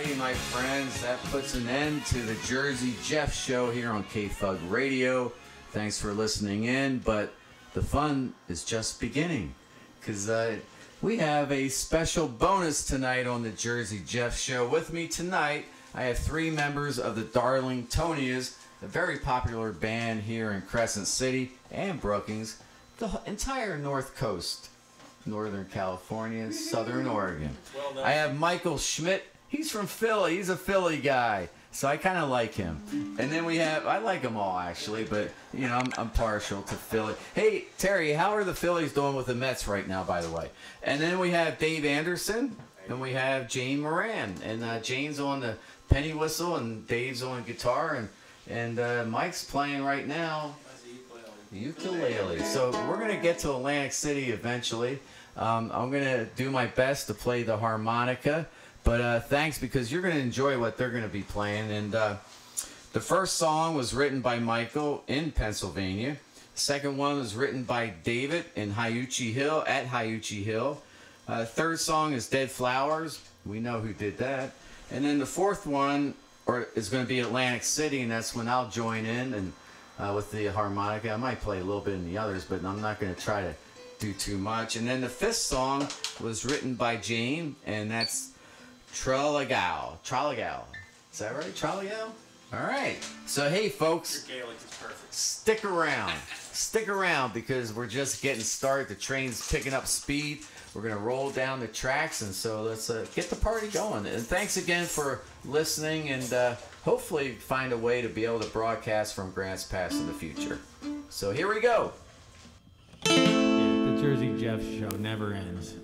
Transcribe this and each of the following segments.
righty, my friends, that puts an end to the Jersey Jeff show here on KFUG Radio. Thanks for listening in, but the fun is just beginning because uh, we have a special bonus tonight on the Jersey Jeff show. With me tonight, I have three members of the Darlingtonias, a very popular band here in Crescent City and Brookings, the entire North Coast. Northern California, Southern Oregon. I have Michael Schmidt. He's from Philly. He's a Philly guy. So I kind of like him. And then we have, I like them all actually, but you know, I'm, I'm partial to Philly. Hey, Terry, how are the Phillies doing with the Mets right now, by the way? And then we have Dave Anderson, and we have Jane Moran. And uh, Jane's on the penny whistle, and Dave's on guitar, and, and uh, Mike's playing right now ukulele. So we're gonna get to Atlantic City eventually. Um, I'm gonna do my best to play the harmonica, but uh, thanks because you're gonna enjoy what they're gonna be playing. And uh, the first song was written by Michael in Pennsylvania. The Second one was written by David in Hiouchi Hill at Hiouchi Hill. Uh, third song is Dead Flowers. We know who did that. And then the fourth one or is going to be Atlantic City, and that's when I'll join in and uh, with the harmonica. I might play a little bit in the others, but I'm not going to try to do too much. And then the fifth song was written by Jane, and that's Trollegal. Trollegal. Is that right? Trollegal? All right. So, hey, folks. Your Gaelic is perfect. Stick around. Stick around because we're just getting started. The train's picking up speed. We're going to roll down the tracks, and so let's uh, get the party going. And thanks again for listening, and uh, hopefully find a way to be able to broadcast from Grants Pass in the future. So here we go. The Jersey Jeff show never ends.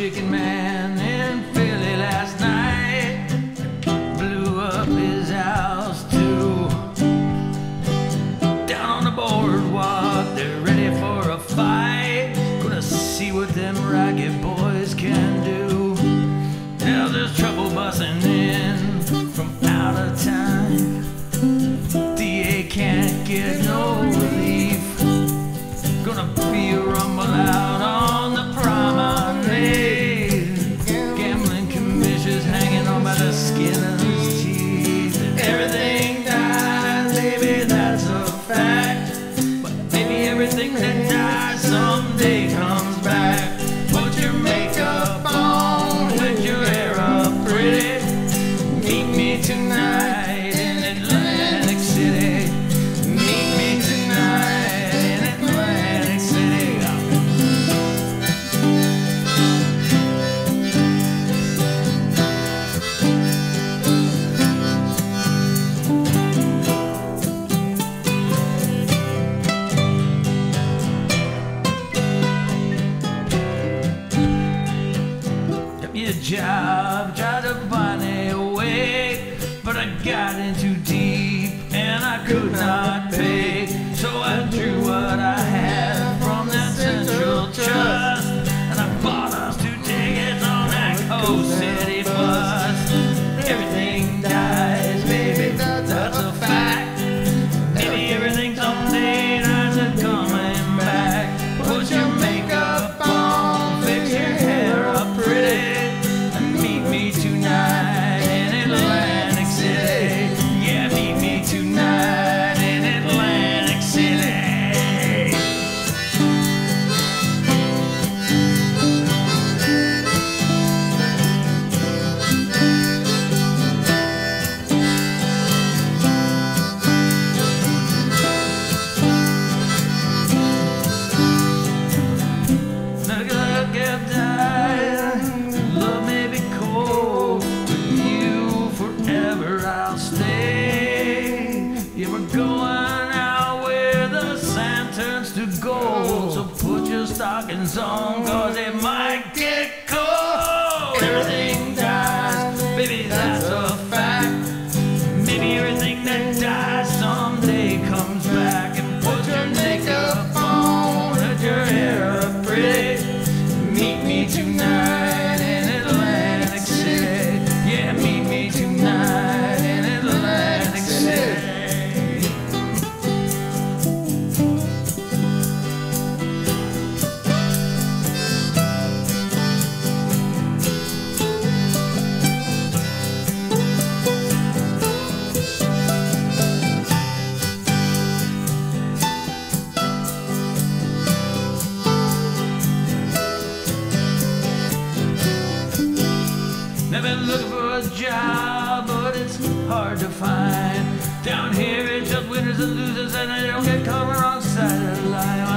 chicken man. I got into fucking song, cause it might get been looking for a job, but it's hard to find. Down here, it's just winners and losers, and I don't get caught wrong side of the line.